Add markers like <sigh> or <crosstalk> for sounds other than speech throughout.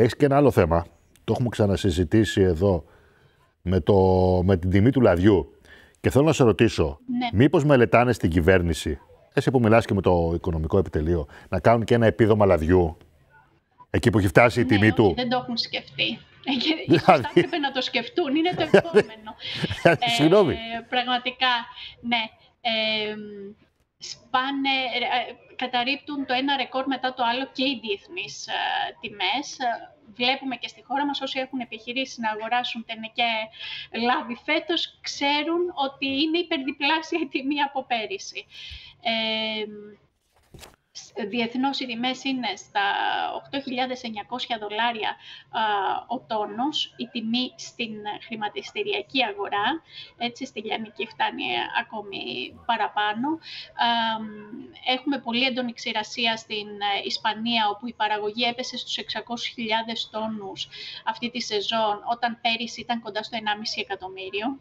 Έχεις και ένα άλλο θέμα. Το έχουμε ξανασυζητήσει εδώ με, το, με την τιμή του λαδιού. Και θέλω να σε ρωτήσω, Ναι. μήπως μελετάνε στην κυβέρνηση, εσύ που μιλάς και με το οικονομικό επιτελείο, να κάνουν και ένα επίδομα λαδιού, εκεί που έχει φτάσει η Ναι, τιμή όχι, του; δεν το έχουν σκεφτεί. Ε, και <laughs> Δηλαδή- ίσως θα έπρεπε να το σκεφτούν, είναι το επόμενο. <laughs> Συγγνώμη. Ε, πραγματικά, ναι. Ε, σπάνε, ε, καταρρύπτουν το ένα ρεκόρ μετά το άλλο και οι διεθνείς ε, τιμές. Ε, Βλέπουμε και στη χώρα μας όσοι έχουν επιχειρήσει να αγοράσουν τενεκέ λάδι φέτος ξέρουν ότι είναι υπερδιπλάσια η τιμή από πέρυσι. Ε, Διεθνώς οι τιμές είναι στα 8.900 δολάρια α, ο τόνος, η τιμή στην χρηματιστηριακή αγορά, έτσι στη Λιανική φτάνει ακόμη παραπάνω. Α, Έχουμε πολύ έντονη ξηρασία στην ε, Ισπανία, όπου η παραγωγή έπεσε στους 600.000 τόνους αυτή τη σεζόν, όταν πέρυσι ήταν κοντά στο 1,5 εκατομμύριο.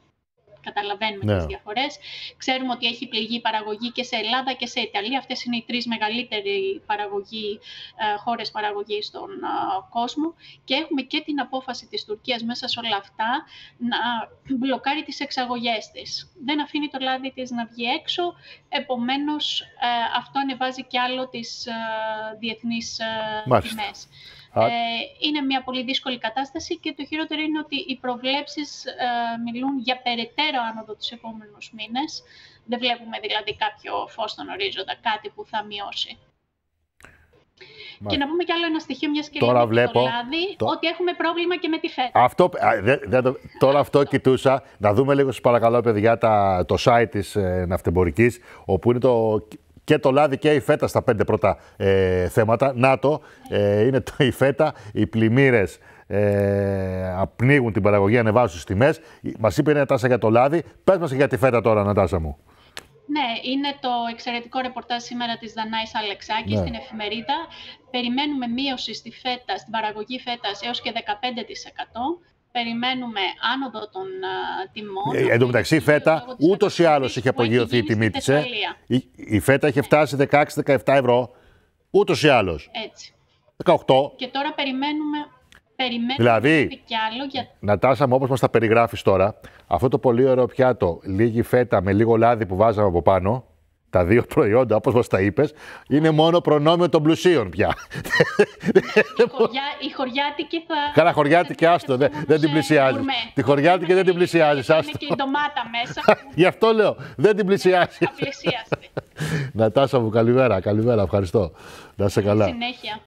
Καταλαβαίνουμε Ναι. τις διαφορές. Ξέρουμε ότι έχει πληγεί η παραγωγή και σε Ελλάδα και σε Ιταλία. Αυτές είναι οι τρεις μεγαλύτεροι παραγωγή, ε, χώρες παραγωγής στον ε, κόσμο. Και έχουμε και την απόφαση της Τουρκίας μέσα σε όλα αυτά να μπλοκάρει τις εξαγωγές της. Δεν αφήνει το λάδι της να βγει έξω, επομένως ε, αυτό ανεβάζει και άλλο τις ε, διεθνείς ε, Μάλιστα. τιμές. Α- Ε, είναι μια πολύ δύσκολη κατάσταση και το χειρότερο είναι ότι οι προβλέψεις ε, μιλούν για περαιτέρω άνοδο τους επόμενους μήνες. Δεν βλέπουμε δηλαδή κάποιο φως στον ορίζοντα, κάτι που θα μειώσει. Και να πούμε κι άλλο ένα στοιχείο, μιας και Τώρα λέμε για βλέπω- το λάδι, το- ότι έχουμε πρόβλημα και με τη φέτα. Αυτό, α, δε- δεν το- τώρα αυτό κοιτούσα. Να δούμε λίγο, σας παρακαλώ, παιδιά, τα, το site της ε, ναυτεμπορικής, όπου είναι το, και το λάδι και η φέτα στα πέντε πρώτα ε, θέματα. Να το, ε, είναι το, η φέτα, οι πλημμύρες ε, απνίγουν την παραγωγή, ανεβάζουν τις τιμές. Μας είπε η Νατάσα για το λάδι. Πες μας και για τη φέτα τώρα, Νατάσα μου. Ναι, είναι το εξαιρετικό ρεπορτάζ σήμερα της Δανάης Αλεξάκης Ναι. στην εφημερίδα. Περιμένουμε μείωση στη φέτα, στην παραγωγή φέτας έως και 15%. Περιμένουμε άνοδο των α, τιμών. Ε, εν τω μεταξύ, η φέτα Λόγω της ούτως ή άλλως καταστροφής είχε που έχει απογειωθεί η γίνει τιμή στη της. Ε. Θεσσαλία. Η, η φέτα είχε φτάσει 16-17 ευρώ. Ούτως ή άλλως. Έτσι. 18. Και τώρα περιμένουμε, περιμένουμε Δηλαδή, κι άλλο για Νατάσα μου, όπως μας τα περιγράφεις τώρα, αυτό το πολύ ωραίο πιάτο, λίγη φέτα με λίγο λάδι που βάζαμε από πάνω, τα δύο προϊόντα, όπως μας τα είπες, είναι μόνο προνόμιο των πλουσίων πια. η, χωριά, η χωριάτικη θα... Καλά, χωριάτικη, θα άστο, δεν- σκεφτούμε δεν την σε πλησιάζεις. γκουρμέ. Τη χωριάτικη δεν την πλησιάζεις, Είναι άστο. και η ντομάτα μέσα που <laughs> Γι' αυτό λέω, δεν την πλησιάζεις. θα πλησιάσει. <laughs> Νατάσα μου, καλημέρα, καλημέρα, ευχαριστώ. Να είσαι καλά. Συνέχεια.